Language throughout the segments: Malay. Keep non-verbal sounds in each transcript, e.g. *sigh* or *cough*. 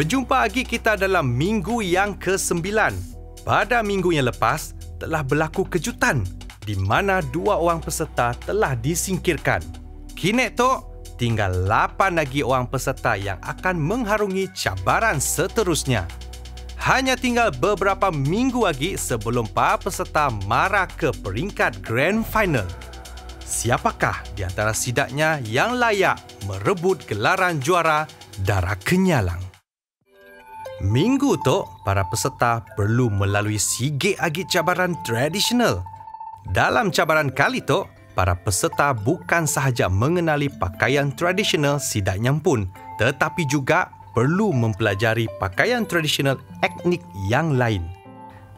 Berjumpa lagi kita dalam minggu yang ke-9. Pada minggu yang lepas, telah berlaku kejutan di mana dua orang peserta telah disingkirkan. Kini tu, tinggal 8 lagi orang peserta yang akan mengharungi cabaran seterusnya. Hanya tinggal beberapa minggu lagi sebelum para peserta marah ke peringkat Grand Final. Siapakah di antara sidaknya yang layak merebut gelaran juara darah kenyalang? Minggu tu, para peserta perlu melalui sigit lagi cabaran tradisional. Dalam cabaran kali tu, para peserta bukan sahaja mengenali pakaian tradisional sidaknya pun, tetapi juga perlu mempelajari pakaian tradisional etnik yang lain.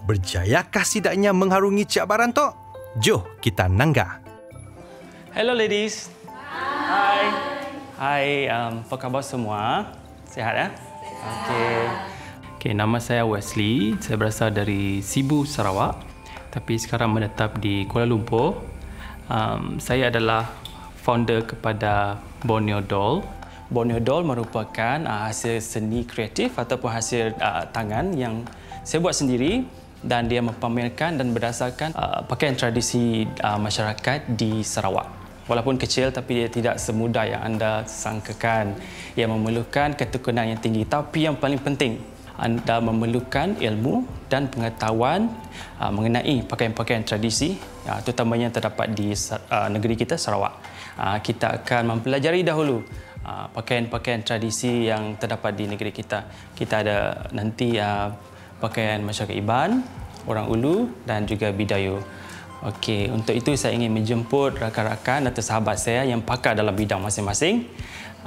Berjayakah sidaknya mengharungi cabaran tu? Jom kita nanggah. Hello ladies. Hai. Hai, um, apa khabar semua? Sehat ya? Okey. Okay, nama saya Wesley. Saya berasal dari Sibu, Sarawak. Tapi sekarang menetap di Kuala Lumpur. Um, saya adalah founder kepada Borneo Doll. Borneo Doll merupakan uh, hasil seni kreatif ataupun hasil uh, tangan yang saya buat sendiri dan dia mempamerkan dan berdasarkan uh, pakaian tradisi uh, masyarakat di Sarawak. Walaupun kecil tapi dia tidak semudah yang anda sangkakan. Ia memerlukan ketekunan yang tinggi tapi yang paling penting anda memerlukan ilmu dan pengetahuan uh, mengenai pakaian-pakaian tradisi uh, terutamanya terdapat di uh, negeri kita Sarawak. Uh, kita akan mempelajari dahulu uh, pakaian-pakaian tradisi yang terdapat di negeri kita. Kita ada nanti uh, pakaian masyarakat Iban, orang Ulu dan juga Bidayu. Okey, untuk itu saya ingin menjemput rakan-rakan atau sahabat saya yang pakar dalam bidang masing-masing.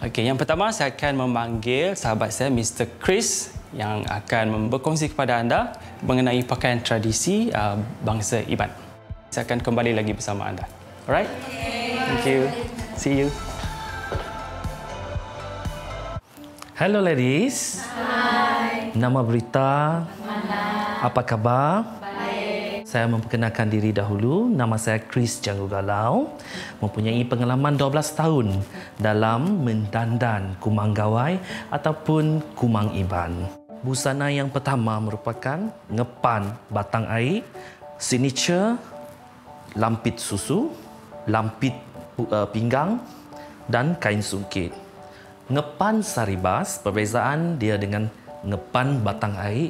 Okey, yang pertama saya akan memanggil sahabat saya Mr. Chris yang akan berkongsi kepada anda mengenai pakaian tradisi uh, bangsa Iban. Saya akan kembali lagi bersama anda. Alright? Thank you. See you. Hello ladies. Hai. Nama berita. Mana? Apa khabar? Saya memperkenalkan diri dahulu. Nama saya Chris Janggu Galau. Mempunyai pengalaman 12 tahun dalam mendandan kumang gawai ataupun kumang iban. Busana yang pertama merupakan ngepan batang air, signature lampit susu, lampit uh, pinggang dan kain sungkit. Ngepan saribas, perbezaan dia dengan ngepan batang air,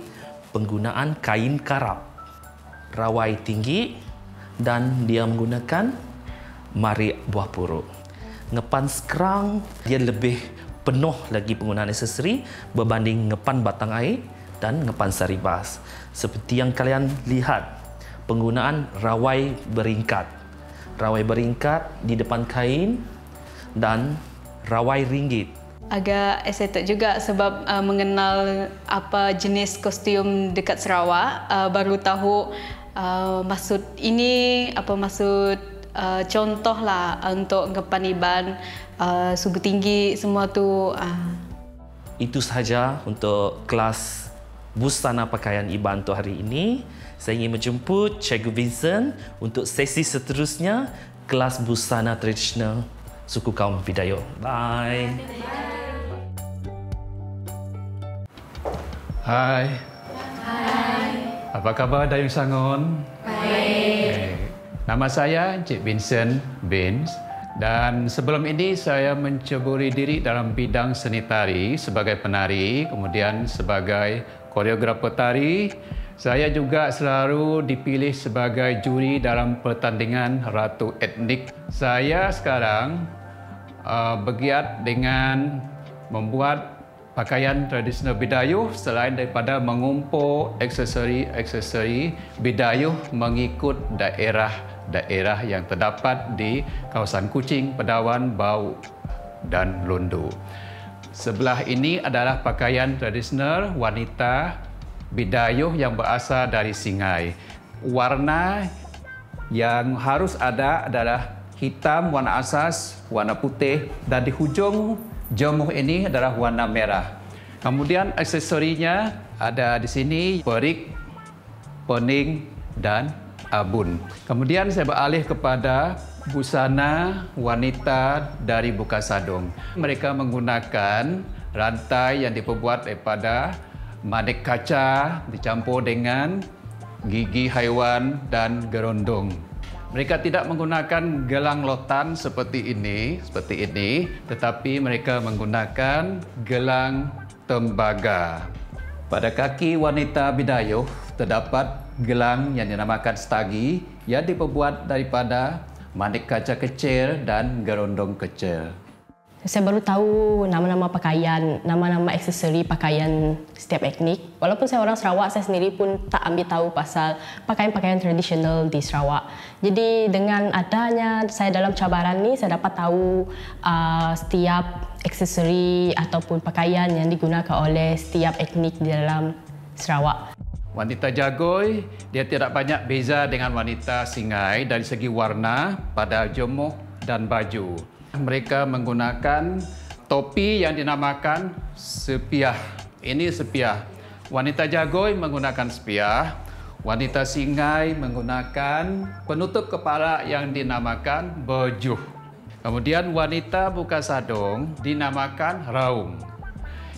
penggunaan kain karap, rawai tinggi dan dia menggunakan mari buah puruk. Ngepan sekarang dia lebih penuh lagi penggunaan aksesori berbanding ngepan batang air dan ngepan saribas. Seperti yang kalian lihat, penggunaan rawai beringkat. Rawai beringkat di depan kain dan rawai ringgit. Agak excited juga sebab uh, mengenal apa jenis kostum dekat Sarawak. Uh, baru tahu uh, maksud ini, apa maksud uh, contoh lah untuk ngepan iban uh, suku tinggi semua tu. Uh. Itu sahaja untuk kelas busana pakaian iban untuk hari ini. Saya ingin menjemput Cikgu Vincent untuk sesi seterusnya kelas busana tradisional suku kaum Bidayo. Bye. Hai. Hai. Apa khabar Dayung Sangon? Baik. Nama saya Encik Vincent Bins dan sebelum ini saya menceburi diri dalam bidang seni tari sebagai penari, kemudian sebagai koreografer tari. Saya juga selalu dipilih sebagai juri dalam pertandingan Ratu Etnik. Saya sekarang uh, bergiat dengan membuat pakaian tradisional Bidayuh selain daripada mengumpul aksesori-aksesori Bidayuh mengikut daerah daerah yang terdapat di kawasan Kuching, Pedawan, Bau dan Londo. Sebelah ini adalah pakaian tradisional wanita bidayuh yang berasal dari Singai. Warna yang harus ada adalah hitam warna asas, warna putih dan di hujung jemuh ini adalah warna merah. Kemudian aksesorinya ada di sini perik, pening dan abun. Kemudian saya beralih kepada busana wanita dari Bukasadong. Mereka menggunakan rantai yang diperbuat daripada manik kaca dicampur dengan gigi haiwan dan gerondong. Mereka tidak menggunakan gelang lotan seperti ini, seperti ini, tetapi mereka menggunakan gelang tembaga. Pada kaki wanita bidayuh terdapat gelang yang dinamakan stagi yang diperbuat daripada manik kaca kecil dan gerondong kecil. Saya baru tahu nama-nama pakaian, nama-nama aksesori pakaian setiap etnik. Walaupun saya orang Sarawak, saya sendiri pun tak ambil tahu pasal pakaian-pakaian tradisional di Sarawak. Jadi dengan adanya saya dalam cabaran ni, saya dapat tahu uh, setiap aksesori ataupun pakaian yang digunakan oleh setiap etnik di dalam Sarawak. Wanita jagoi dia tidak banyak beza dengan wanita singai dari segi warna pada jemuh dan baju. Mereka menggunakan topi yang dinamakan sepiah. Ini sepiah. Wanita jagoi menggunakan sepiah. Wanita singai menggunakan penutup kepala yang dinamakan bejuh. Kemudian wanita buka sadung dinamakan raung.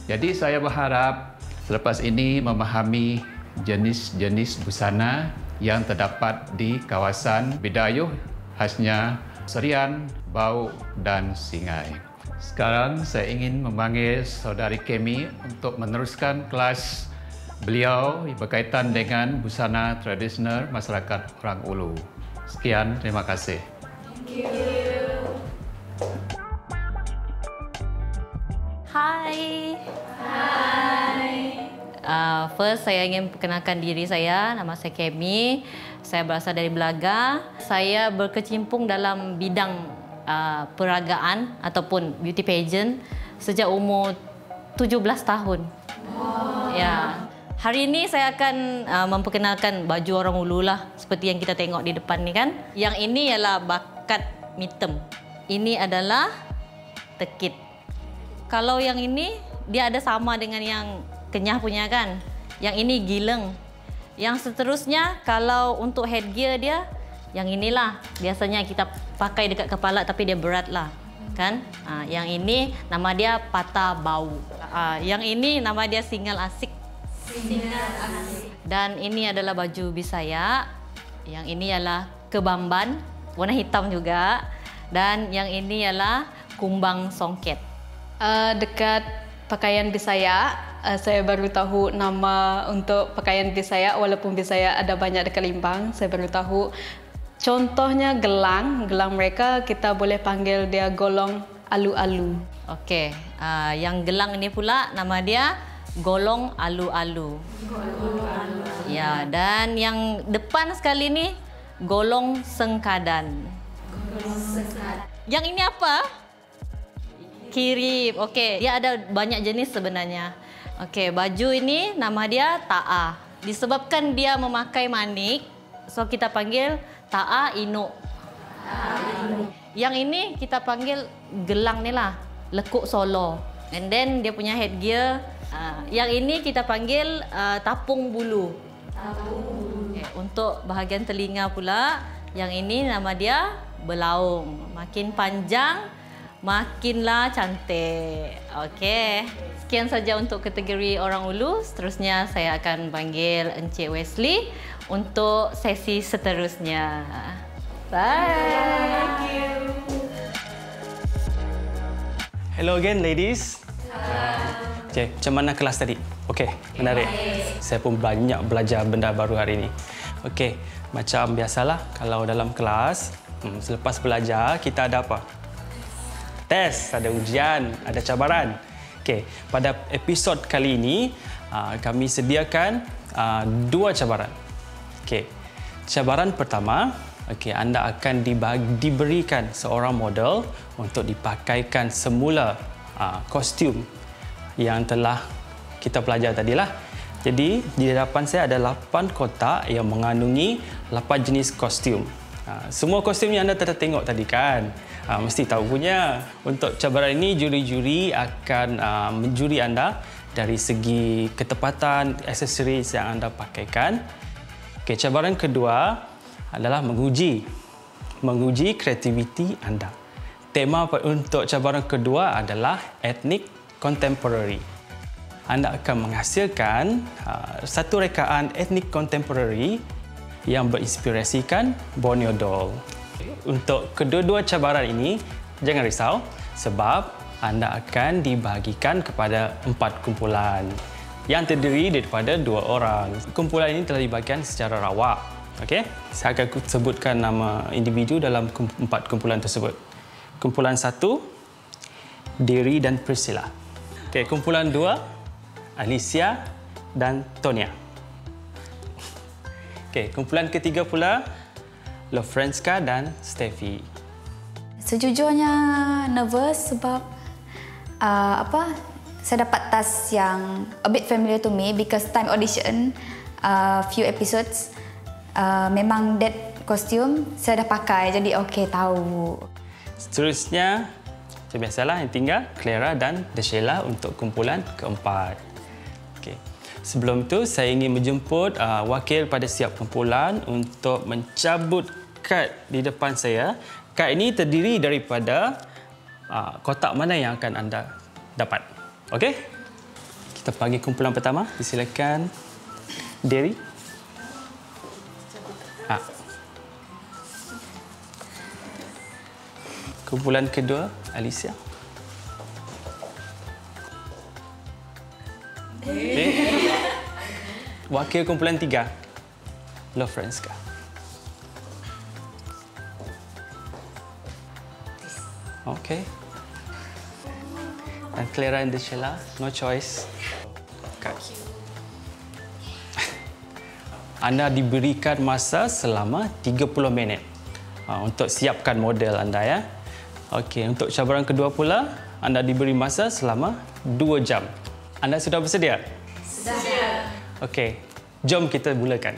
Jadi saya berharap selepas ini memahami jenis-jenis busana yang terdapat di kawasan Bidayuh khasnya Serian, Bau dan Singai. Sekarang saya ingin memanggil saudari Kemi untuk meneruskan kelas beliau berkaitan dengan busana tradisional masyarakat orang Ulu. Sekian, terima kasih. Thank you. Hai. Hai. Uh, first, saya ingin perkenalkan diri saya. Nama saya Kemi. Saya berasal dari Belaga. Saya berkecimpung dalam bidang uh, peragaan ataupun beauty pageant sejak umur 17 tahun. Wow. Ya. Hari ini saya akan uh, memperkenalkan baju orang Ulu lah seperti yang kita tengok di depan ni kan. Yang ini ialah bakat mitem. Ini adalah tekit. Kalau yang ini dia ada sama dengan yang kenyah punya kan. Yang ini gileng. Yang seterusnya kalau untuk headgear dia yang inilah. Biasanya kita pakai dekat kepala tapi dia berat lah. Kan? Ha, yang ini nama dia patah bau. Ha, yang ini nama dia singal asik. Singal asik. Dan ini adalah baju bisaya yang ini adalah kebamban warna hitam juga. Dan yang ini adalah kumbang songket. Uh, dekat pakaian bisaya uh, saya baru tahu nama untuk pakaian Bisaya walaupun Bisaya ada banyak dekat Limbang saya baru tahu. Contohnya gelang gelang mereka kita boleh panggil dia golong alu-alu. Okey uh, yang gelang ini pula nama dia golong alu-alu. Ya dan yang depan sekali ni golong sengkadan. Golong sengkadan. Yang ini apa kirip okey dia ada banyak jenis sebenarnya Okey, baju ini nama dia Ta'a. Disebabkan dia memakai manik, so kita panggil Ta'a Inu. Yang ini kita panggil gelang ni lah, lekuk solo. And then dia punya headgear. Uh, yang ini kita panggil uh, tapung bulu. Okay, untuk bahagian telinga pula, yang ini nama dia belaung. Makin panjang, makinlah cantik. Okey. Sekian saja untuk kategori orang ulu. Seterusnya saya akan panggil Encik Wesley untuk sesi seterusnya. Bye. Thank you. Hello again ladies. Okay, macam mana kelas tadi? Okey, menarik. Saya pun banyak belajar benda baru hari ini. Okey, macam biasalah kalau dalam kelas, hmm, selepas belajar kita ada apa? Tes, ada ujian, ada cabaran. Okey, pada episod kali ini uh, kami sediakan uh, dua cabaran. Okey. Cabaran pertama, okey, anda akan dibagi, diberikan seorang model untuk dipakaikan semula uh, kostum yang telah kita pelajari tadilah. Jadi, di hadapan saya ada 8 kotak yang mengandungi 8 jenis kostum. Semua kostum yang anda telah tengok tadi kan? Uh, mesti tahu punya. Untuk cabaran ini juri-juri akan uh, menjuri anda dari segi ketepatan aksesoris yang anda pakaikan. Okay, cabaran kedua adalah menguji menguji kreativiti anda. Tema untuk cabaran kedua adalah etnik contemporary. Anda akan menghasilkan uh, satu rekaan etnik contemporary yang berinspirasikan Borneo Doll. Untuk kedua-dua cabaran ini, jangan risau sebab anda akan dibahagikan kepada empat kumpulan yang terdiri daripada dua orang. Kumpulan ini telah dibagikan secara rawak. Okey, saya akan sebutkan nama individu dalam empat kumpulan tersebut. Kumpulan satu, Diri dan Priscilla. Okey, kumpulan dua, Alicia dan Tonya. Okey, kumpulan ketiga pula, Lofrenska dan Steffi. Sejujurnya nervous sebab uh, apa saya dapat task yang a bit familiar to me because time audition uh, few episodes uh, memang that costume saya dah pakai jadi okey tahu. Seterusnya macam biasalah yang tinggal Clara dan Deshela untuk kumpulan keempat. Sebelum tu saya ingin menjemput uh, wakil pada setiap kumpulan untuk mencabut kad di depan saya. Kad ini terdiri daripada uh, kotak mana yang akan anda dapat. Okey? Kita panggil kumpulan pertama. Disilakan Derry. Ha. Kumpulan kedua, Alicia. Okay. *laughs* Wakil kumpulan tiga, Love Franska. Okay dan Clara and Sheila, no choice. Cut. *laughs* Anda diberikan masa selama 30 minit uh, untuk siapkan model anda ya. Okey, untuk cabaran kedua pula, anda diberi masa selama 2 jam. Anda sudah bersedia? Sudah. Okey, jom kita mulakan.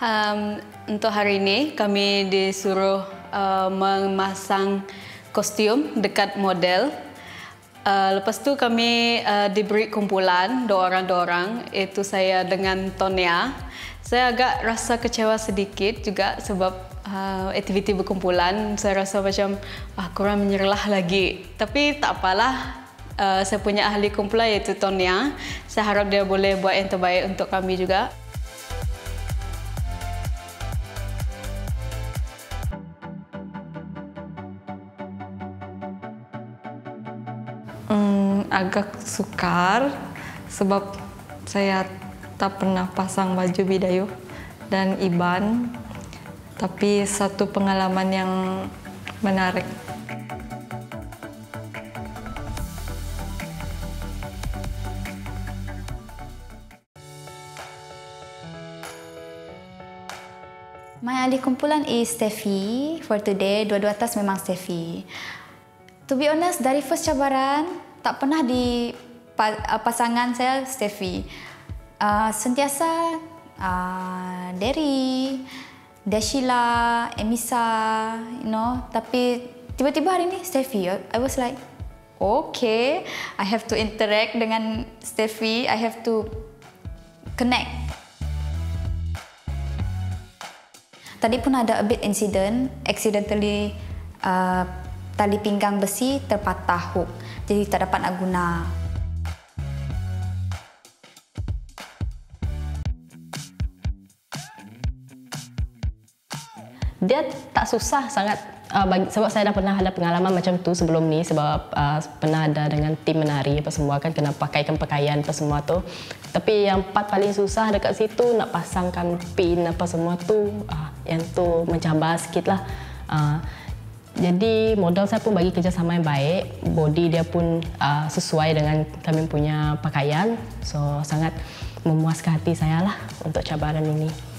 Um, untuk hari ini kami disuruh uh, memasang kostum dekat model. Uh, lepas tu kami uh, diberi kumpulan dua orang dua orang iaitu saya dengan Tonya. Saya agak rasa kecewa sedikit juga sebab uh, aktiviti berkumpulan saya rasa macam ah, kurang menyerlah lagi. Tapi tak apalah. Uh, saya punya ahli kumpulan iaitu Tonya. Saya harap dia boleh buat yang terbaik untuk kami juga. agak sukar sebab saya tak pernah pasang baju bidayuh dan iban tapi satu pengalaman yang menarik. My adik kumpulan is Steffi. For today, dua-dua atas memang Steffi. To be honest, dari first cabaran, tak pernah di uh, pasangan saya Steffi. Uh, sentiasa uh, Derry, Deshila, Emisa, you know. Tapi tiba-tiba hari ini Steffi. I was like, okay, I have to interact dengan Steffi. I have to connect. Tadi pun ada a bit incident, accidentally uh, tali pinggang besi terpatah hook jadi tak dapat nak guna. Tak susah sangat uh, bagi, sebab saya dah pernah ada pengalaman macam tu sebelum ni sebab uh, pernah ada dengan tim menari apa semua kan kena pakaikan pakaian apa semua tu. Tapi yang part paling susah dekat situ nak pasangkan pin apa semua tu uh, yang tu mencabar sikit lah. Uh, jadi model saya pun bagi kerjasama yang baik. Body dia pun uh, sesuai dengan kami punya pakaian. So sangat memuaskan hati saya lah untuk cabaran ini.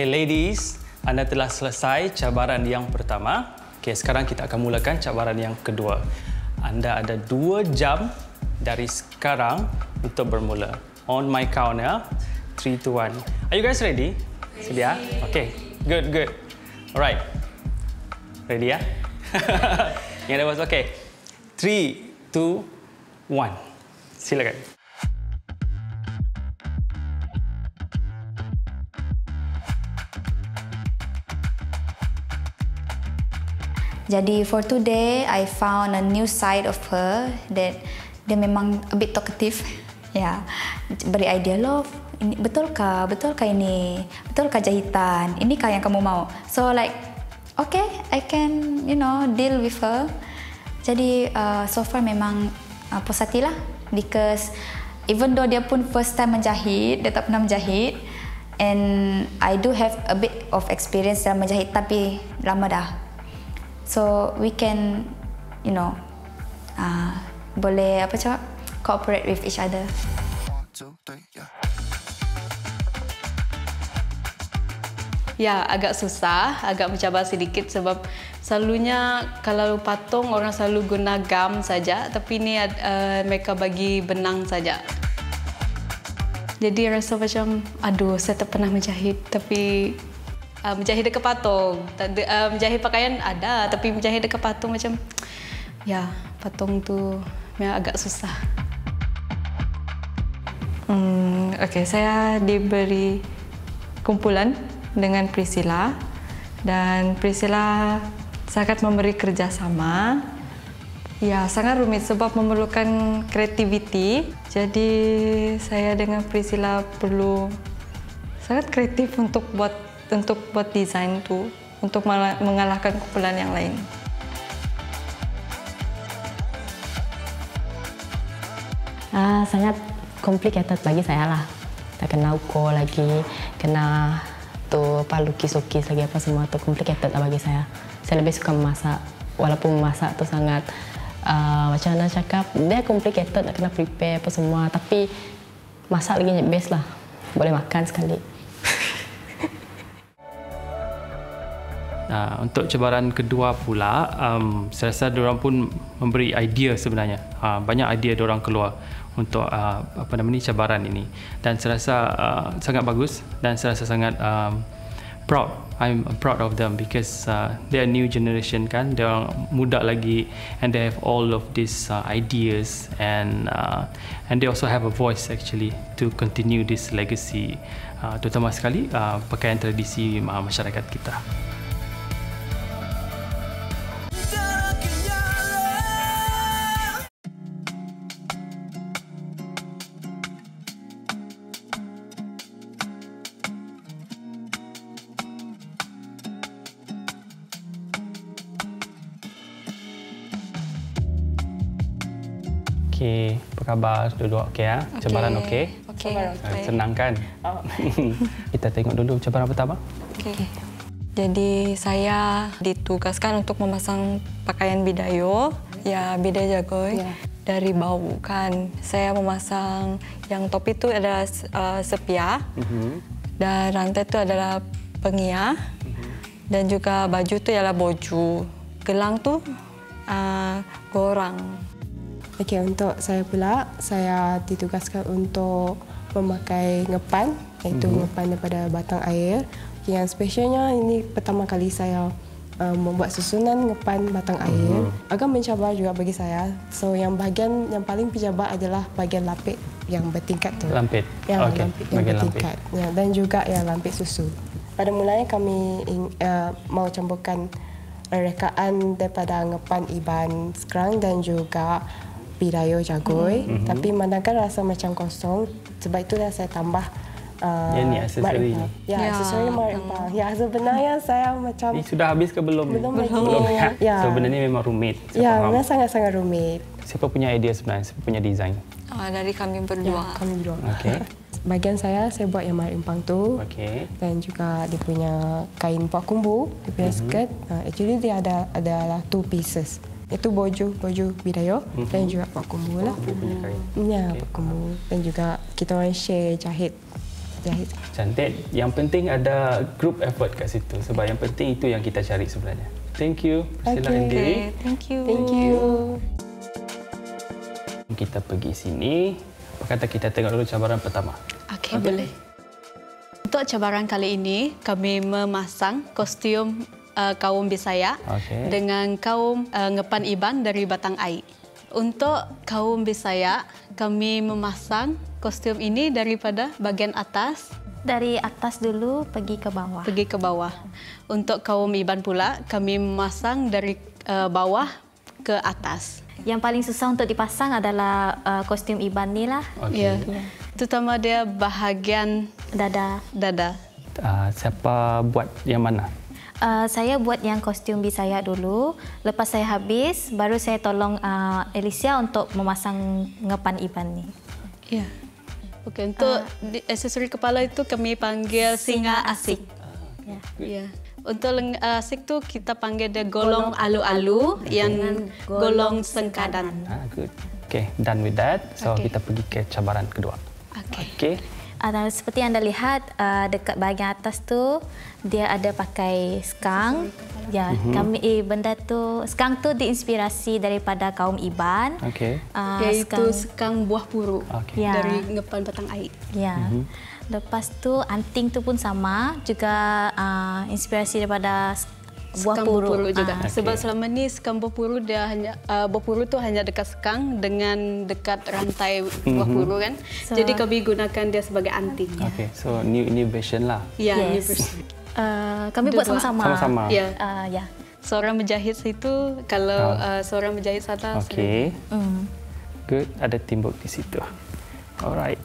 Okay, ladies, anda telah selesai cabaran yang pertama. Okay, sekarang kita akan mulakan cabaran yang kedua. anda ada dua jam dari sekarang untuk bermula. On my count ya. 3, 2, 1. Are you guys ready? Sedia? Okay. Good, good. Alright. Ready ya? *laughs* Yang ada was okay. 3, 2, 1. Silakan. Jadi for today, I found a new side of her that dia memang a bit talkative. *laughs* Ya, yeah. beri idea love. Ini betulkah? Betulkah ini? Betulkah jahitan? Inikah yang kamu mau? So like, okay, I can you know deal with her. Jadi uh, so far memang uh, hati lah because even though dia pun first time menjahit, dia tak pernah menjahit. And I do have a bit of experience dalam menjahit tapi lama dah so we can you know uh, boleh apa cakap cooperate with each other Ya, agak susah, agak mencabar sedikit sebab selalunya kalau patung orang selalu guna gam saja, tapi ini uh, mereka bagi benang saja. Jadi rasa macam, aduh, saya tak pernah menjahit, tapi uh, menjahit dekat patung. Uh, menjahit pakaian ada, tapi menjahit dekat patung macam ya, patung tu memang agak susah. Hmm, okay, saya diberi kumpulan dengan Priscilla dan Priscilla sangat memberi kerjasama. Ya, sangat rumit sebab memerlukan kreativiti. Jadi saya dengan Priscilla perlu sangat kreatif untuk buat untuk buat desain tu untuk mengalahkan kumpulan yang lain. Uh, sangat complicated bagi saya lah. Tak kena ukur lagi, kena tu apa lukis-lukis lagi apa semua tu complicated lah bagi saya. Saya lebih suka memasak. Walaupun memasak tu sangat uh, macam mana cakap, dia complicated nak kena prepare apa semua. Tapi masak lagi best lah. Boleh makan sekali. Uh, untuk cabaran kedua pula, um, saya rasa diorang pun memberi idea sebenarnya. Uh, banyak idea diorang keluar untuk uh, apa nama ni cabaran ini. Dan saya rasa uh, sangat bagus dan saya rasa sangat um, proud. I'm proud of them because uh, they are new generation kan. Dia orang muda lagi and they have all of these uh, ideas and uh, and they also have a voice actually to continue this legacy. Uh, terutama sekali uh, pakaian tradisi uh, masyarakat kita. Khabar? Duduk okey ya? Okay. Cabaran okey? Okey. Okay. Senang kan? Oh. *laughs* Kita tengok dulu cabaran pertama. Okey. Jadi saya ditugaskan untuk memasang pakaian bidayo, ya bidayo jagoy. Yeah. Dari bau kan, saya memasang yang topi itu adalah uh, sepia uh-huh. dan rantai itu adalah pengia uh-huh. dan juga baju itu adalah boju, gelang tu uh, gorang. Okey, untuk saya pula, saya ditugaskan untuk memakai ngepan, iaitu mm-hmm. ngepan daripada batang air. Okay, yang spesialnya ini pertama kali saya uh, membuat susunan ngepan batang air. Mm-hmm. Agak mencabar juga bagi saya. So, yang bahagian yang paling pencabar adalah bahagian lapik yang bertingkat tu. Lampit. Yang okay. lampit yang bahagian bertingkat. Lampit. Ya, dan juga yang lampit susu. Pada mulanya kami uh, mau campurkan rekaan daripada ngepan iban sekarang dan juga pirayo jagoy mm-hmm. tapi manakala rasa macam kosong sebab itulah saya tambah uh, yang ni aksesori ni. Ya, ya aksesori maripah ya sebenarnya saya macam ini sudah habis ke belum belum belum, belum. ya? Sebenarnya memang rumit ya memang sangat-sangat rumit. Siapa punya idea sebenarnya? Siapa punya design? Uh, dari kami berdua. ya, kami berdua. Okey. *laughs* Bagian saya saya buat yang marimpang tu. Okay. dan juga dia punya kain puak kumbu dia punya mm-hmm. skirt. Uh, actually dia ada adalah two pieces itu bojo bojo bidayo mm-hmm. dan juga pak kumbu lah. Ya, okay. pak kumbu dan juga kita orang share jahit jahit. Cantik. Yang penting ada group effort kat situ sebab yang penting itu yang kita cari sebenarnya. Thank you. Sila okay. okay. Thank you. Thank you. Kita pergi sini. Apa kata kita tengok dulu cabaran pertama? Okey, okay. boleh. Untuk cabaran kali ini, kami memasang kostum uh, kaum Bisaya Okey. dengan kaum uh, Ngepan Iban dari Batang Air. Untuk kaum Bisaya, kami memasang kostum ini daripada bahagian atas Dari atas dulu pergi ke bawah. pergi ke bawah. Untuk kaum Iban pula, kami memasang dari uh, bawah ke atas. Yang paling susah untuk dipasang adalah uh, kostum Iban ni lah. Okey. Ya. Terutama dia bahagian Dada. dada. Uh, siapa buat yang mana? Uh, saya buat yang kostum Bisaya dulu. Lepas saya habis, baru saya tolong uh, Alicia untuk memasang ngepan Iban ni. Ya. Okey, untuk uh, aksesori kepala itu kami panggil singa asik. Ya. Ya. Untuk leng- uh, asik tu kita panggil dia golong alu-alu yang golong sengkadan. Ah, good. Okay, done with that. So Okay. kita pergi ke cabaran kedua. Okey. Okay. Uh, seperti anda lihat uh, dekat bahagian atas tu dia ada pakai skang. Ya, mm-hmm. kami eh, benda tu skang tu diinspirasi daripada kaum Iban. Okay. Uh, Iaitu sekang buah puru Okey. Ya. dari ngepan batang air. Ya. Mm-hmm. Lepas tu anting tu pun sama juga uh, inspirasi daripada s- buah Sekang puru. puru juga. Ah. Sebab selama ni sekang buah puru dia hanya uh, buah puru tu hanya dekat sekang dengan dekat rantai buah puru kan. So- Jadi kami gunakan dia sebagai anting. Okay, so new new version lah. Ya, Yes. ni versi. Uh, kami buat Dua-dua. sama-sama. Sama-sama. Ya. Uh, ya. Seorang menjahit situ, kalau Ah. uh, seorang menjahit sana. Okay. Mm. Good, ada teamwork di situ. Alright.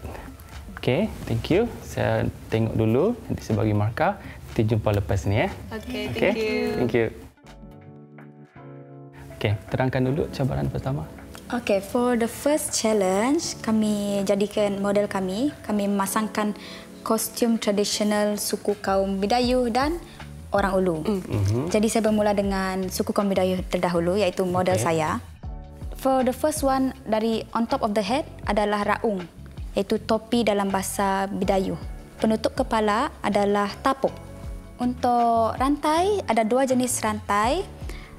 Okay, thank you. Saya tengok dulu nanti saya bagi markah. Kita jumpa lepas ni eh. Okay, thank Okay. you. Thank you. Okay, terangkan dulu cabaran pertama. Okay, for the first challenge, kami jadikan model kami. Kami memasangkan kostum tradisional suku kaum Bidayuh dan orang Ulu. Mm-hmm. Jadi saya bermula dengan suku kaum Bidayuh terdahulu iaitu model Okay. saya. For the first one dari on top of the head adalah raung iaitu topi dalam bahasa Bidayuh. Penutup kepala adalah tapuk. Untuk rantai ada dua jenis rantai.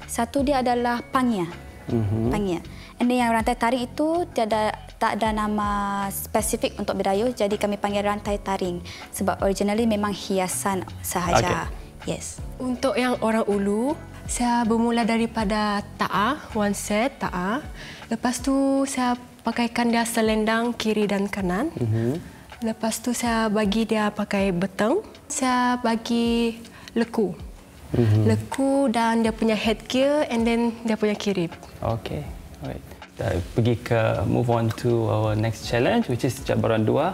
Satu dia adalah pangya. Mm-hmm. Pangya. And then yang rantai taring itu tiada tak ada nama spesifik untuk Bidayuh jadi kami panggil rantai taring sebab originally memang hiasan sahaja. Yes. Untuk yang orang ulu, saya bermula daripada ta'a, one set ta'a. Lepas tu saya pakaikan dia selendang kiri dan kanan. Mm-hmm. Lepas tu saya bagi dia pakai beteng. Saya bagi leku. Mm-hmm. Leku dan dia punya headgear and then dia punya kirip. Okay, alright. Kita pergi ke move on to our next challenge which is cabaran dua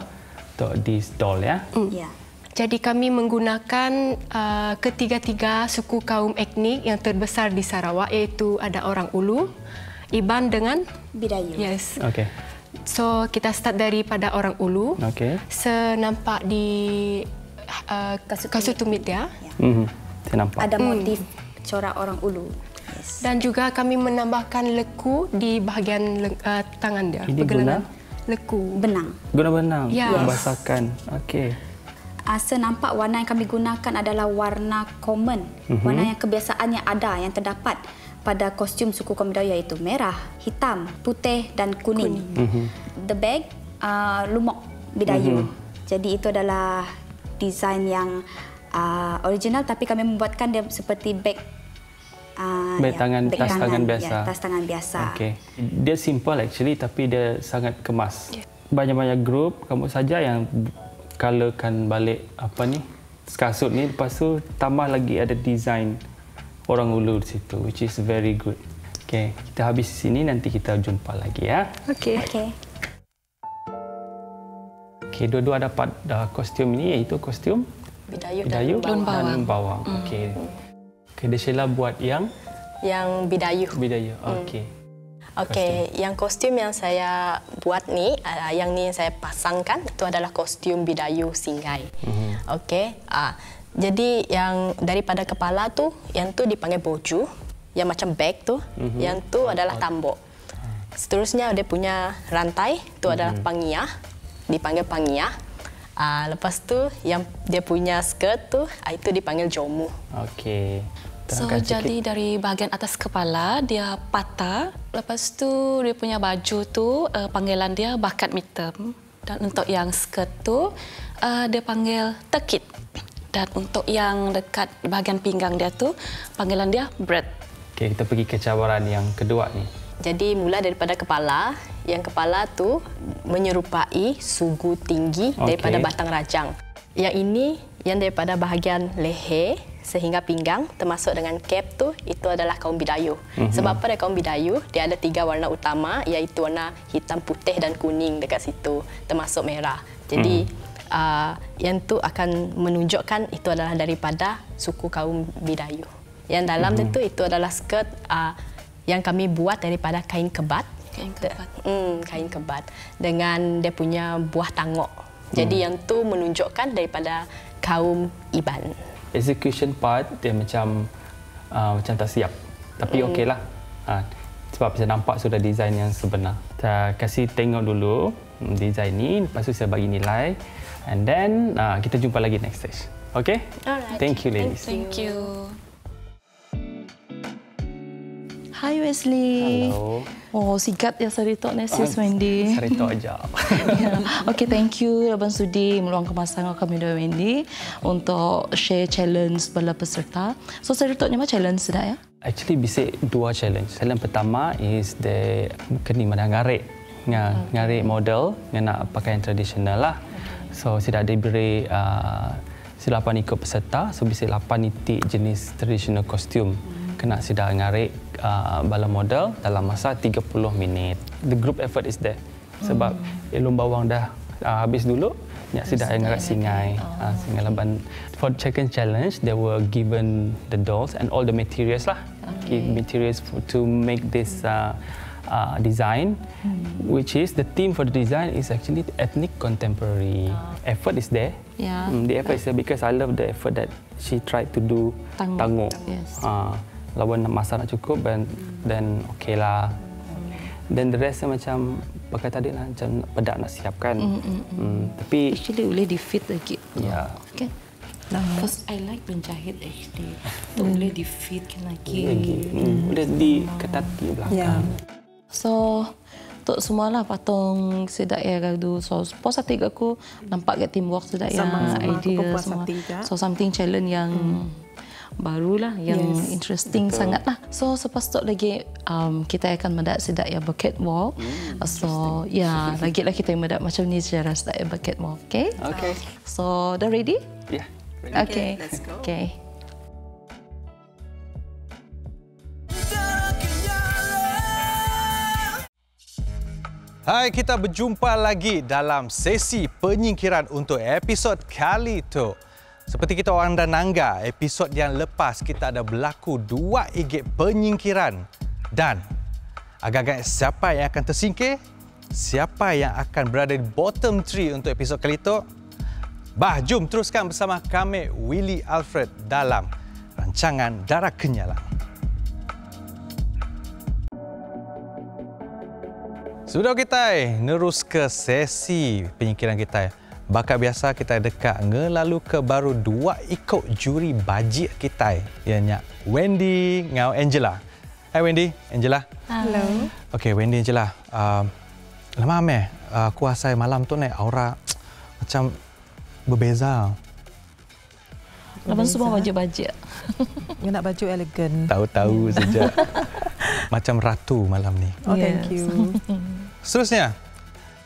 untuk this doll ya. Mm. Ya. Jadi kami menggunakan uh, ketiga-tiga suku kaum etnik yang terbesar di Sarawak iaitu ada orang Ulu, Iban dengan Bidayuh. Yes. Okay. So kita start daripada orang Ulu. Okay. Senampak di uh, Kasut kasut tumit dia. Mhm. Saya nampak. Ada motif corak orang Ulu. Yes. Dan juga kami menambahkan leku di bahagian uh, tangan dia. Ini pergelangan. Leku. Benang. Guna benang. Ya. Membasahkan. Okay. Asa nampak warna yang kami gunakan adalah warna common. Mm-hmm. Warna yang kebiasaannya ada, yang terdapat pada kostum suku kaum Dayu iaitu merah, hitam, putih dan kuning. kuning. Mm-hmm. The bag uh, lumok Bidayu. Mm-hmm. Jadi itu adalah desain yang uh, original tapi kami membuatkan dia seperti bag uh, Beg tangan, tas tangan biasa. Ya, tas tangan biasa. Okay. Dia simple actually tapi dia sangat kemas. Banyak-banyak grup kamu saja yang colorkan balik apa ni kasut ni lepas tu tambah lagi ada design orang ulu di situ which is very good. Okay, kita habis di sini nanti kita jumpa lagi ya. Okay. Okey. Okay, dua-dua dapat uh, kostum ini iaitu kostum Bidayuh, Bidayuh dan Lun dan Bawang. Bawang. Okay. Okay, dia Sheila buat yang Yang Bidayuh. Bidayuh. Okay. Okey, yang kostum yang saya buat ni, uh, yang ni yang saya pasangkan itu adalah kostum Bidayuh Singgai. Mm-hmm. Okey, uh, jadi yang daripada kepala tu, yang tu dipanggil boju, yang macam bag tu, mm-hmm. yang tu adalah tambok. Seterusnya dia punya rantai tu mm-hmm. adalah pangia, dipanggil pangia. Uh, lepas tu yang dia punya skirt tu uh, itu dipanggil jomu. Okey. So Terangkan jadi sikit. dari bahagian atas kepala dia patah. Lepas tu dia punya baju tu uh, panggilan dia bakat mitem. Dan untuk yang skirt tu uh, dia panggil tekit. Dan untuk yang dekat bahagian pinggang dia tu panggilan dia bread. Okey, kita pergi ke cabaran yang kedua ni. Jadi mula daripada kepala, yang kepala tu menyerupai sugu tinggi Okey. daripada batang rajang. Yang ini yang daripada bahagian leher sehingga pinggang termasuk dengan cap tu itu adalah kaum Bidayu. Mhm. Sebab pada kaum Bidayu dia ada tiga warna utama iaitu warna hitam, putih dan kuning dekat situ termasuk merah. Jadi uh, yang tu akan menunjukkan itu adalah daripada suku kaum Bidayu. Yang dalam Mhm. tentu itu adalah skirt uh, yang kami buat daripada kain kebat. Kain kebat. Hmm, kain kebat dengan dia punya buah tangok. Jadi Hmm. yang tu menunjukkan daripada kaum Iban. Execution part dia macam uh, macam tak siap. Tapi Mm. okeylah. Uh, sebab saya nampak sudah design yang sebenar. Saya kasih tengok dulu mm, design ni, lepas tu saya bagi nilai and then uh, kita jumpa lagi next stage. Okay? Alright. Thank you ladies. Thank you. Hai Wesley. Hello. Oh, sigat ya Sarito ni sis Ah, Wendy. Sarito aja. *laughs* Ya. Okay, thank you Abang Sudi meluangkan masa dengan kami dan Wendy untuk share challenge bala peserta. So Sarito ni apa challenge sudah ya? Actually bisik dua challenge. Challenge pertama is the keni mana ngarik. Nga, ngarik model yang nak pakaian tradisional lah. So sudah diberi uh, silapan ikut peserta. So bisik lapan itik jenis traditional costume. Kena sudah ngarik uh, bala model dalam masa 30 minit. The group effort is there. Sebab ilmu bawang dah uh, habis dulu. Ya, sudah ngarik singai. Uh, singai laban. For second challenge, they were given the dolls and all the materials lah. Okay. Materials for, to make this uh, uh, design, which is the theme for the design is actually ethnic contemporary. Effort is there. Yeah. Mm, the effort is there because I love the effort that she tried to do Tanguk. tanguk. Yes. Uh, lawan masa nak cukup dan then okay lah. Then the rest macam pakai tadi lah macam pedak nak siapkan. Mm, mm, mm. Mm, tapi Actually boleh di fit lagi. ya. Okay. Because I like penjahit actually. Tu boleh di fit kan lagi. Lagi. Mm, boleh diketat di belakang. So untuk semua lah patung sedak ya gadu. So puas hati aku nampak ke teamwork sedak ya Sama-sama aku idea pun puas semua. So something challenge yang barulah yang Yes, interesting betul. sangat lah. So selepas tu lagi um, kita akan mendak sedak ya bucket wall. so ya lagi lah kita mendak macam ni sejarah sedak ya bucket wall. Okay? Okay. So dah ready? Yeah. Okay. let's go. Okay. Hai, kita berjumpa lagi dalam sesi penyingkiran untuk episod kali itu. Seperti kita orang dah nangga, episod yang lepas kita ada berlaku dua igit penyingkiran. Dan agak-agak siapa yang akan tersingkir? Siapa yang akan berada di bottom three untuk episod kali itu? Bah, jom teruskan bersama kami Willy Alfred dalam rancangan Darah Kenyalang. Sudah kita nerus ke sesi penyingkiran kita. Bakal biasa kita dekat ngelalu ke baru dua ikut juri bajik kita. Ianya Wendy ngau Angela. Hai Wendy, Angela. Hello. Okey Wendy Angela. Uh, lama ame uh, kuasa malam tu ni aura *tsk* macam berbeza. Lapan semua baju-baju. You *laughs* nak baju elegan. Tahu-tahu saja. *laughs* macam ratu malam ni. Oh, thank you. *laughs* Seterusnya,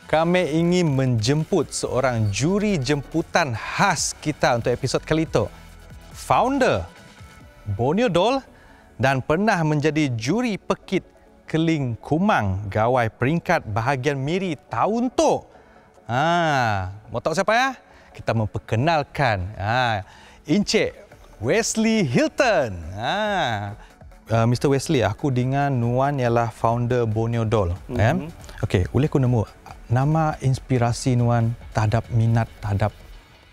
kami ingin menjemput seorang juri jemputan khas kita untuk episod kali itu. Founder Borneo Doll dan pernah menjadi juri pekit Keling Kumang gawai peringkat bahagian miri tahun tu. Ha, mau tahu siapa ya? Kita memperkenalkan ha, Encik Wesley Hilton. Ha. Uh, Mr. Wesley, aku dengan Nuan ialah founder Borneo Doll. Mm-hmm. Kan? Okey, boleh aku nemu nama inspirasi Nuan terhadap minat terhadap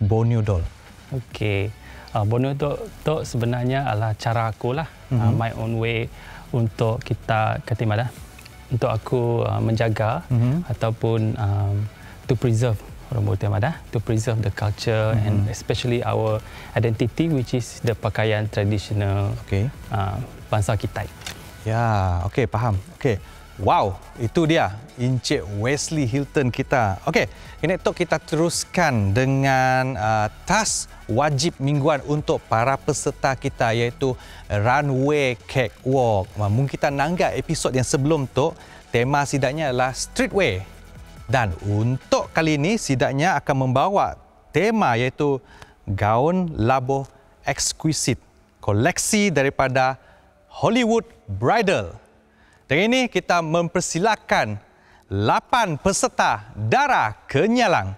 Borneo Doll? Okey. Uh, Borneo tu, tu sebenarnya adalah cara aku lah. Mm-hmm. Uh, my own way untuk kita kata mana? Untuk aku uh, menjaga Mhm. ataupun um, to preserve Rambut Putih Madah to preserve the culture mm-hmm. and especially our identity which is the pakaian traditional okay. uh, bangsa Kitai. Ya, okey faham. Okey. Wow, itu dia Encik Wesley Hilton kita. Okey, ini tu kita teruskan dengan uh, tas wajib mingguan untuk para peserta kita iaitu Runway Cakewalk. Mungkin kita nanggap episod yang sebelum tu, tema sidaknya adalah Streetwear. Dan untuk kali ini sidaknya akan membawa tema iaitu gaun labuh exquisite koleksi daripada Hollywood Bridal. Dan ini kita mempersilakan 8 peserta Dara Kenyalang.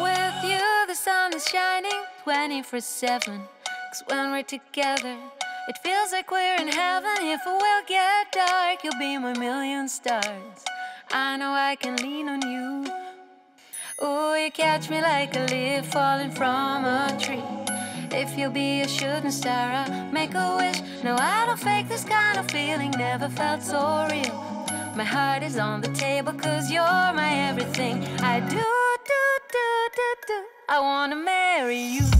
With you the sun is shining 24/7 Cause when we're together it feels like we're in heaven. If it will get dark you'll be my million stars. I know I can lean on you. Oh, you catch me like a leaf falling from a tree If you'll be a shooting star, I'll make a wish. No, I don't fake this kind of feeling, never felt so real. My heart is on the table, cause you're my everything. I do, do, do, do, do. I wanna marry you.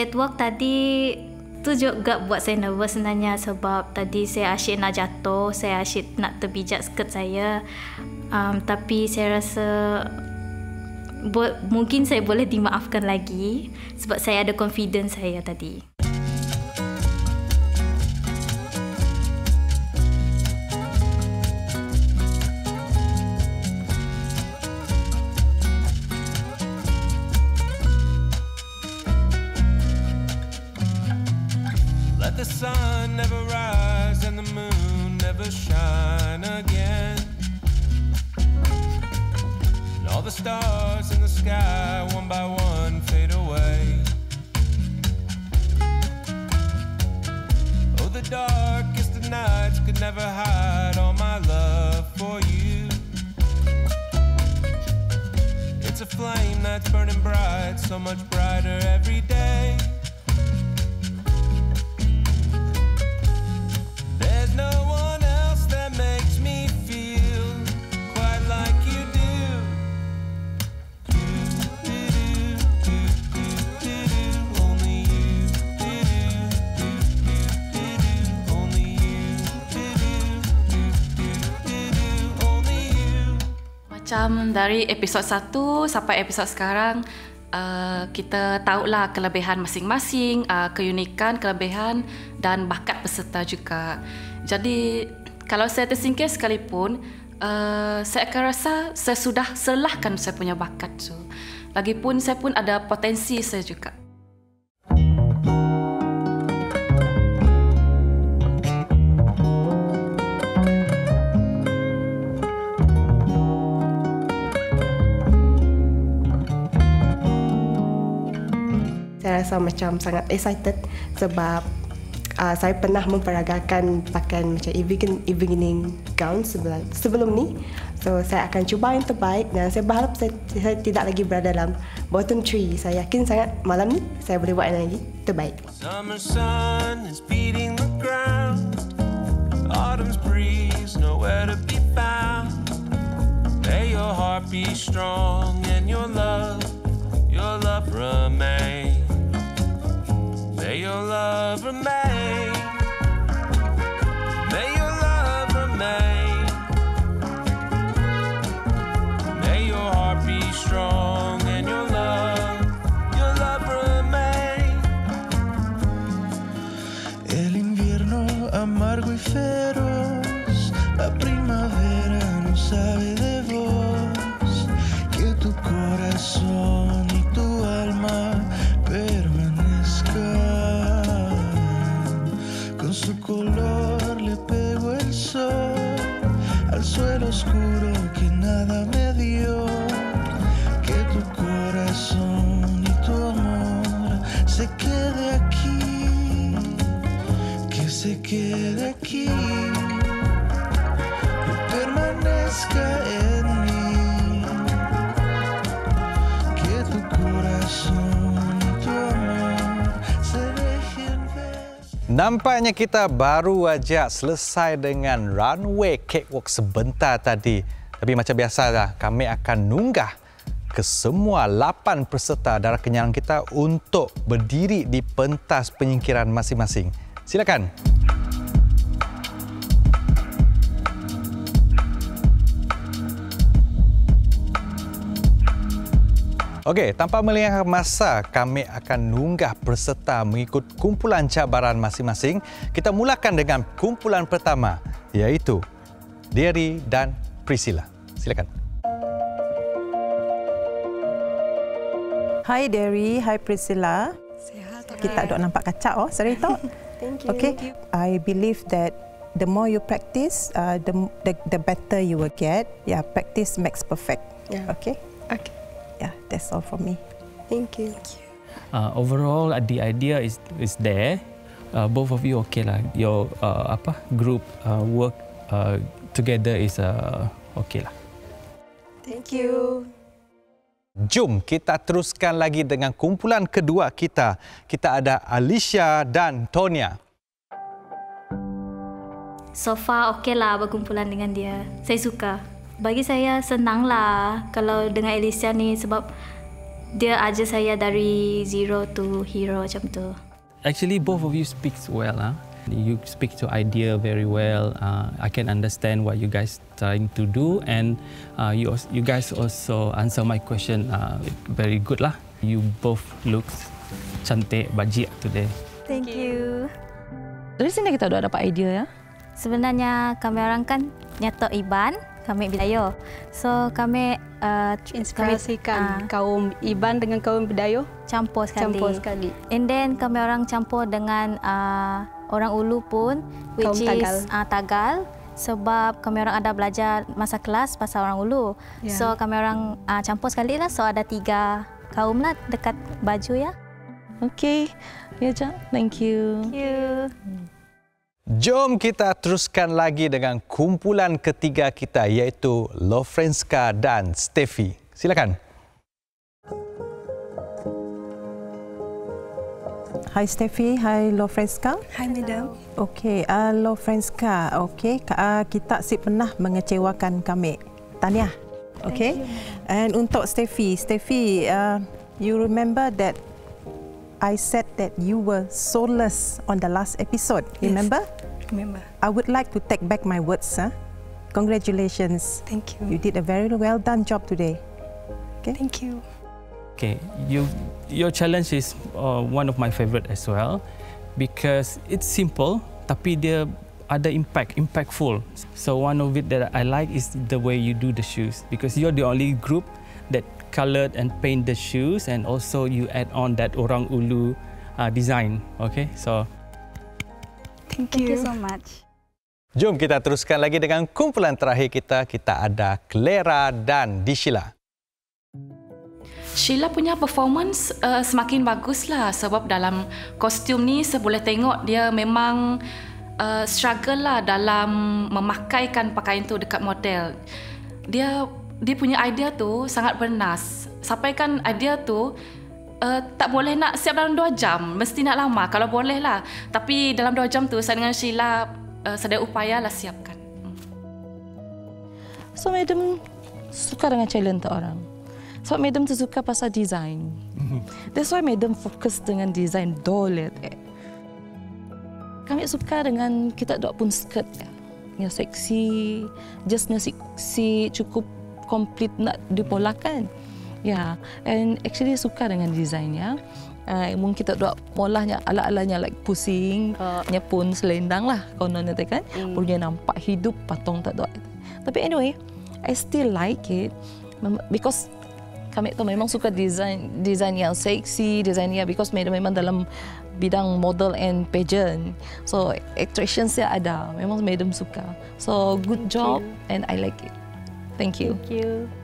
Catwalk tadi tu juga buat saya nervous sebenarnya sebab tadi saya asyik nak jatuh, saya asyik nak terbijak skirt saya. Um, tapi saya rasa bo- mungkin saya boleh dimaafkan lagi sebab saya ada confidence saya tadi. Dari episod 1 sampai episod sekarang uh, kita tahulah kelebihan masing-masing, uh, keunikan, kelebihan dan bakat peserta juga. Jadi kalau saya tersingkir sekalipun, uh, saya akan rasa saya sudah selahkan saya punya bakat tu. Lagipun saya pun ada potensi saya juga. Rasa macam sangat excited sebab uh, saya pernah memperagakan pakaian macam evening, evening gown sebelum, sebelum ni. So saya akan cuba yang terbaik dan saya berharap saya, saya tidak lagi berada dalam bottom three. Saya yakin sangat malam ni saya boleh buat yang lagi terbaik. Summer sun is beating the ground. Autumn's breeze nowhere to be found. May your heart be strong and your love, your love remain. May your love remain. May your love remain. Nampaknya kita baru aja selesai dengan runway cakewalk sebentar tadi. Tapi macam biasa lah, kami akan nunggah ke semua 8 peserta darah kenyalan kita untuk berdiri di pentas penyingkiran masing-masing. Silakan. Okey, tanpa melengahkan masa, kami akan nunggah peserta mengikut kumpulan cabaran masing-masing. Kita mulakan dengan kumpulan pertama, iaitu Dery dan Priscilla. Silakan. Hi Derry, hi Priscilla. Kita dok nampak kacak oh, sorry tok. *laughs* Thank you. Okay, I believe that the more you practice, uh, the, the the better you will get. Yeah, practice makes perfect. Yeah. Okay. Okay. Yeah, that's all from me. Thank you. Uh, overall, uh, the idea is is there. Uh, both of you okay lah. Your uh, apa group uh, work uh, together is uh, okay lah. Thank you. Jom kita teruskan lagi dengan kumpulan kedua kita. Kita ada Alicia dan Tonya. So far okey lah berkumpulan dengan dia. Saya suka. Bagi saya senang lah kalau dengan Alicia ni sebab dia ajar saya dari zero to hero macam tu. Actually, both of you speaks well. Huh? You speak to idea very well. Uh, I can understand what you guys trying to do, and uh, you you guys also answer my question uh, very good lah. You both look cantik, bajik today. Thank you. Dari sini kita dah dapat idea ya. Sebenarnya kami orang kan nyatok Iban, kami Bidayo. So kami uh, Inspirasikan kami, kaum Iban dengan kaum Bedayo campur sekali. Campur sekali. And then kami orang campur dengan uh, orang Ulu pun which Kaum is Tagal. Uh, Tagal sebab kami orang ada belajar masa kelas pasal orang Ulu. Ya. So kami orang uh, campur sekali lah. So ada tiga kaum lah dekat baju ya. Okay. Ya, Jam. Thank you. Thank you. Jom kita teruskan lagi dengan kumpulan ketiga kita iaitu Lofrenska dan Steffi. Silakan. Hi Steffi, hi Lofrenska. Hi madam. Okey, uh, Lofrenska. Okey, uh, kita si pernah mengecewakan kami. Tahniah. Okay. And untuk Steffi, Steffi, uh, you remember that I said that you were soulless on the last episode. Yes. Remember? Remember. I would like to take back my words. Huh? Congratulations. Thank you. You did a very well done job today. Okay. Thank you. Okay, you your challenge is uh, one of my favorite as well because it's simple tapi dia ada impact, impactful. So one of it that I like is the way you do the shoes because you're the only group that colored and paint the shoes and also you add on that orang ulu uh, design. Okay, so Thank Thank you. you so much. Jom kita teruskan lagi dengan kumpulan terakhir kita. Kita ada Clara dan Dishila. Sheila punya performance uh, semakin bagus lah sebab dalam kostum ni saya boleh tengok dia memang uh, struggle lah dalam memakaikan pakaian tu dekat model. Dia dia punya idea tu sangat bernas. Sampaikan idea tu uh, tak boleh nak siap dalam dua jam. Mesti nak lama kalau boleh lah. Tapi dalam dua jam tu saya dengan Sheila uh, sedaya upaya lah siapkan. So madam suka dengan challenge tu orang. Sebab madam tu suka pasal design. *laughs* That's why madam fokus dengan design dolet. Eh. Kami suka dengan kita dok pun skirt ya. Yang seksi, justnya seksi, cukup complete nak dipolakan. Ya, yeah. and actually suka dengan desainnya. Uh, mungkin kita dok molahnya ala-alanya like pusing, uh. nya pun selendang lah kononnya tu kan. Mm. Punya nampak hidup patung tak dok. Tapi anyway, I still like it because kami tu memang suka design design yang seksi, design yang because memang memang dalam bidang model and pageant. So attraction saya ada. Memang madam suka. So good Thank job you. and I like it. Thank you. Thank you.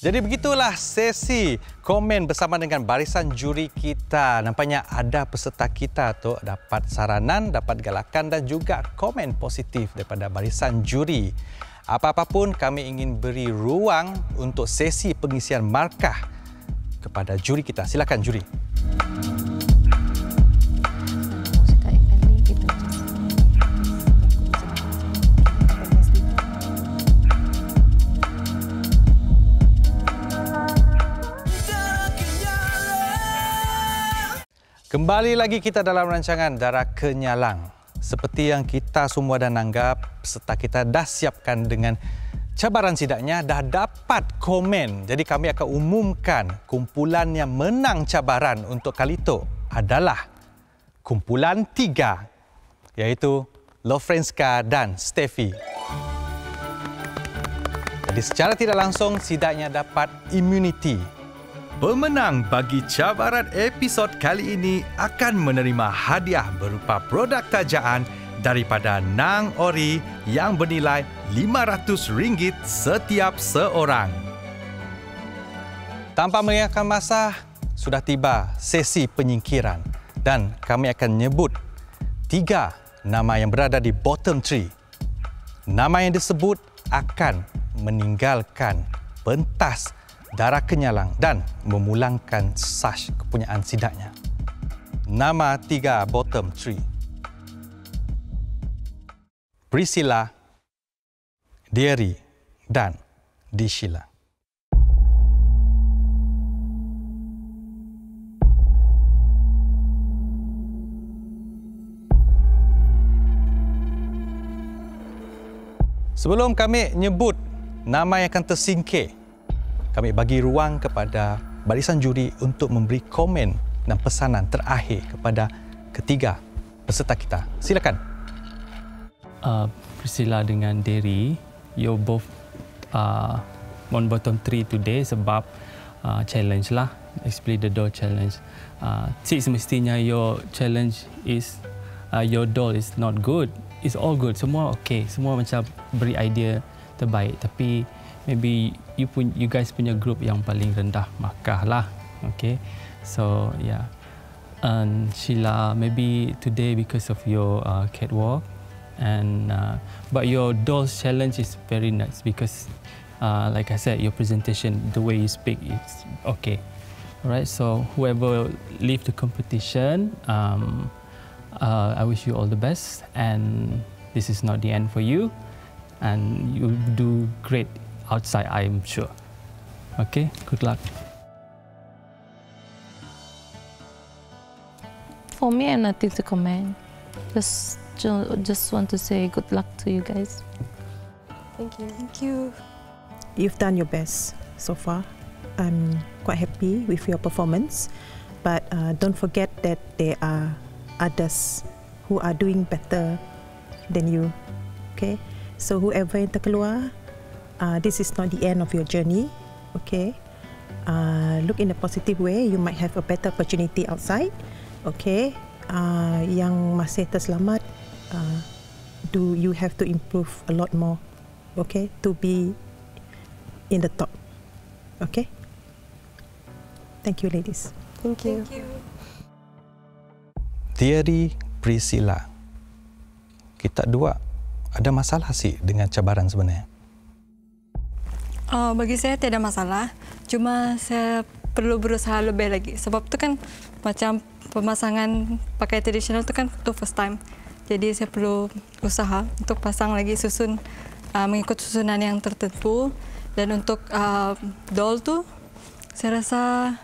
Jadi begitulah sesi komen bersama dengan barisan juri kita. Nampaknya ada peserta kita tu dapat saranan, dapat galakan dan juga komen positif daripada barisan juri. Apa-apa pun kami ingin beri ruang untuk sesi pengisian markah kepada juri kita. Silakan juri. Kembali lagi kita dalam rancangan Darah Kenyalang. Seperti yang kita semua dah nanggap, peserta kita dah siapkan dengan cabaran sidaknya, dah dapat komen. Jadi kami akan umumkan kumpulan yang menang cabaran untuk kali itu adalah kumpulan tiga, iaitu Lofrenska dan Steffi. Jadi secara tidak langsung, sidaknya dapat immunity Pemenang bagi cabaran episod kali ini akan menerima hadiah berupa produk tajaan daripada Nang Ori yang bernilai RM500 setiap seorang. Tanpa melengahkan masa, sudah tiba sesi penyingkiran dan kami akan menyebut tiga nama yang berada di bottom three. Nama yang disebut akan meninggalkan pentas darah kenyalang dan memulangkan sash kepunyaan sidaknya. Nama tiga bottom three. Priscilla, Dery dan Dishila. Sebelum kami nyebut nama yang akan tersingkir, kami bagi ruang kepada barisan juri untuk memberi komen dan pesanan terakhir kepada ketiga peserta kita. Silakan. Uh, Priscilla dengan Derry, you both uh, on bottom three today sebab uh, challenge lah. Explain the door challenge. Uh, Cik semestinya your challenge is uh, your doll is not good. It's all good. Semua okay. Semua macam beri idea terbaik. Tapi maybe you pun you guys punya group yang paling rendah markah lah. Okay? So yeah and Sheila maybe today because of your uh, catwalk. And uh, but your dolls challenge is very nice because uh, like I said your presentation the way you speak is okay. Alright so whoever leave the competition um, uh, I wish you all the best. And this is not the end for you. And you do great outside, I'm sure. Okay, good luck. For me, I have nothing to comment. Just, just want to say good luck to you guys. Thank you. Thank you. You've done your best so far. I'm quite happy with your performance, but uh, don't forget that there are others who are doing better than you. Okay, so whoever yang terkeluar, uh, this is not the end of your journey. Okay, uh, look in a positive way. You might have a better opportunity outside. Okay, uh, yang masih terselamat, uh, do you have to improve a lot more. Okay, to be in the top. Okay. Thank you, ladies. Thank you. Thank you. Thierry Priscilla. Kita dua ada masalah sih dengan cabaran sebenarnya. Oh, bagi saya tidak masalah. Cuma saya perlu berusaha lebih lagi. Sebab tu kan macam pemasangan pakai tradisional tu kan tu first time. Jadi saya perlu usaha untuk pasang lagi susun uh, mengikut susunan yang tertentu. Dan untuk uh, doll tu, saya rasa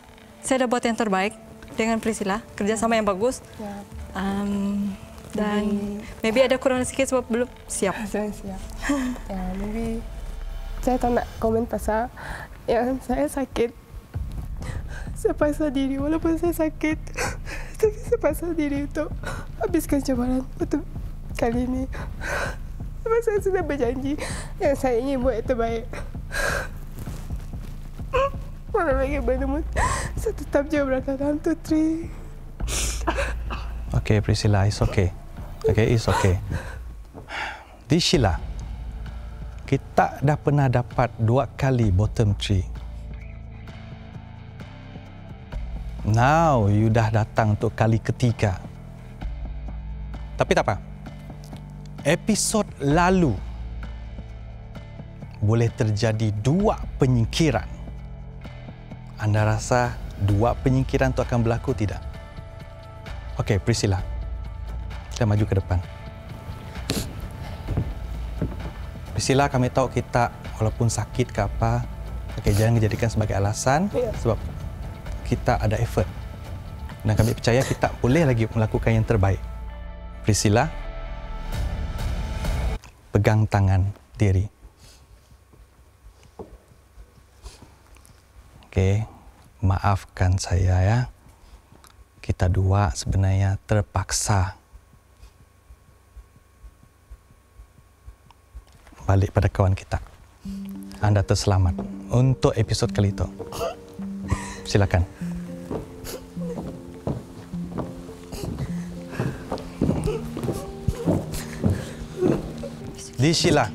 saya dah buat yang terbaik dengan Priscilla. Kerjasama yang bagus. Um, dan maybe ada kurang sikit sebab belum siap. *laughs* Saya siap. ya, maybe saya tak nak komen pasal yang saya sakit. Saya paksa diri walaupun saya sakit. *laughs* Tapi saya paksa diri untuk habiskan cabaran untuk kali ini. Sebab saya sudah berjanji yang saya ingin buat yang terbaik. *laughs* Walau bagaimanapun, saya tetap je berada dalam tu tri. Okay, Priscilla, it's okay. Okay, it's okay. Di Sheila, kita dah pernah dapat dua kali bottom tree. Now, you dah datang untuk kali ketiga. Tapi tak apa. Episod lalu, boleh terjadi dua penyingkiran. Anda rasa dua penyingkiran itu akan berlaku tidak? Okey, Priscilla. Kita maju ke depan. Priscilla, kami tahu kita walaupun sakit ke apa, okay, jangan dijadikan sebagai alasan Ya. sebab kita ada effort. Dan kami percaya kita boleh lagi melakukan yang terbaik. Priscilla, pegang tangan diri. Okey, maafkan saya ya. Kita dua sebenarnya terpaksa balik pada kawan kita. Anda terselamat untuk episod kali itu. Silakan. Di Sheila,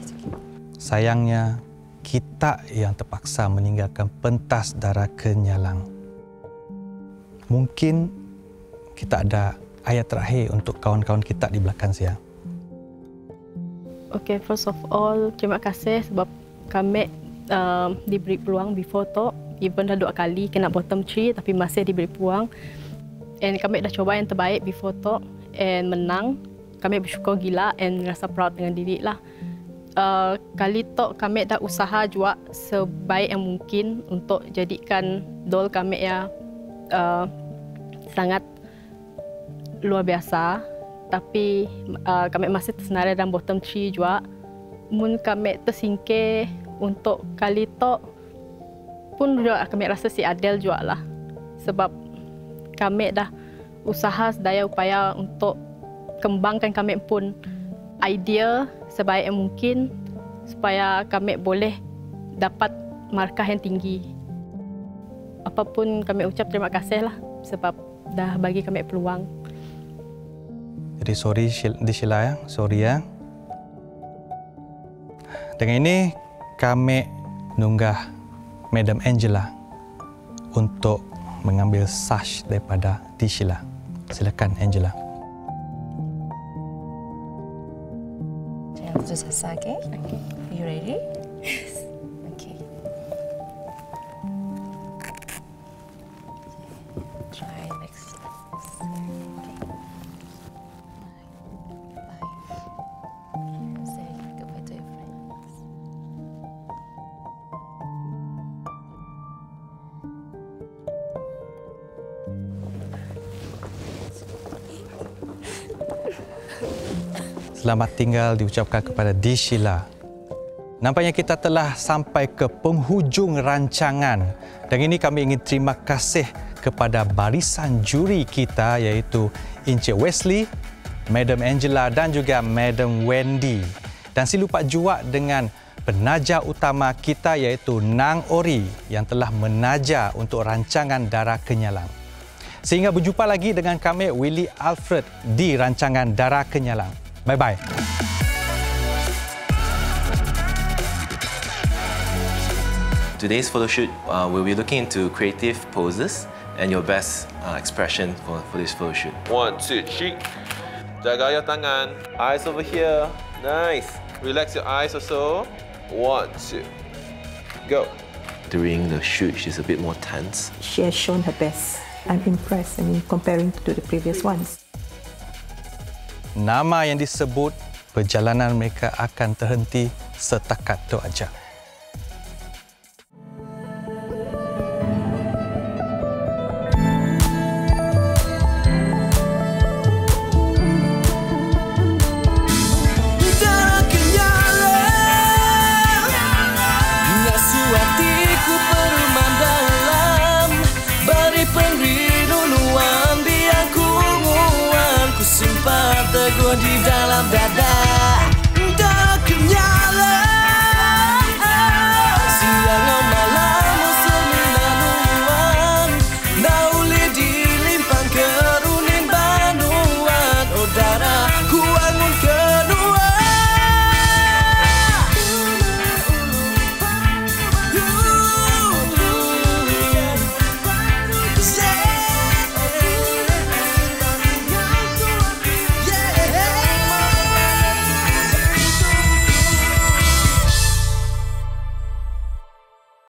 sayangnya kita yang terpaksa meninggalkan pentas darah kenyalang. Mungkin kita ada ayat terakhir untuk kawan-kawan kita di belakang saya. Okay, first of all, terima kasih sebab kami uh, diberi peluang before tu. Even dah dua kali kena bottom three tapi masih diberi peluang. And kami dah coba yang terbaik before tu and menang. Kami bersyukur gila and rasa proud dengan diri lah. Uh, kali tu kami dah usaha juga sebaik yang mungkin untuk jadikan dol kami ya uh, sangat luar biasa tapi uh, kami masih tersenarai dalam bottom three juga. Mun kami tersingkir untuk kali tu pun juga kami rasa si adil juga lah. Sebab kami dah usaha sedaya upaya untuk kembangkan kami pun idea sebaik mungkin supaya kami boleh dapat markah yang tinggi. Apapun kami ucap terima kasih lah sebab dah bagi kami peluang. Jadi sorry di Sheila ya, sorry ya. Dengan ini kami nunggah Madam Angela untuk mengambil sash daripada di Sheila. Silakan Angela. Jangan putus asa, okay? Okay. Are you ready? Selamat tinggal diucapkan kepada Di Sheila. Nampaknya kita telah sampai ke penghujung rancangan. Dan ini kami ingin terima kasih kepada barisan juri kita iaitu Encik Wesley, Madam Angela dan juga Madam Wendy. Dan si lupa jua dengan penaja utama kita iaitu Nang Ori yang telah menaja untuk rancangan Darah Kenyalang. Sehingga berjumpa lagi dengan kami Willy Alfred di rancangan Darah Kenyalang. Bye-bye. Today's photo shoot, uh, we'll be looking into creative poses and your best uh, expression for, for this photo shoot. One, two, three. Jaga your tangan. Eyes over here. Nice. Relax your eyes also. One, two. Go. During the shoot, she's a bit more tense. She has shown her best. I'm impressed. I mean, comparing to the previous ones. Nama yang disebut, perjalanan mereka akan terhenti setakat itu aja. deep down.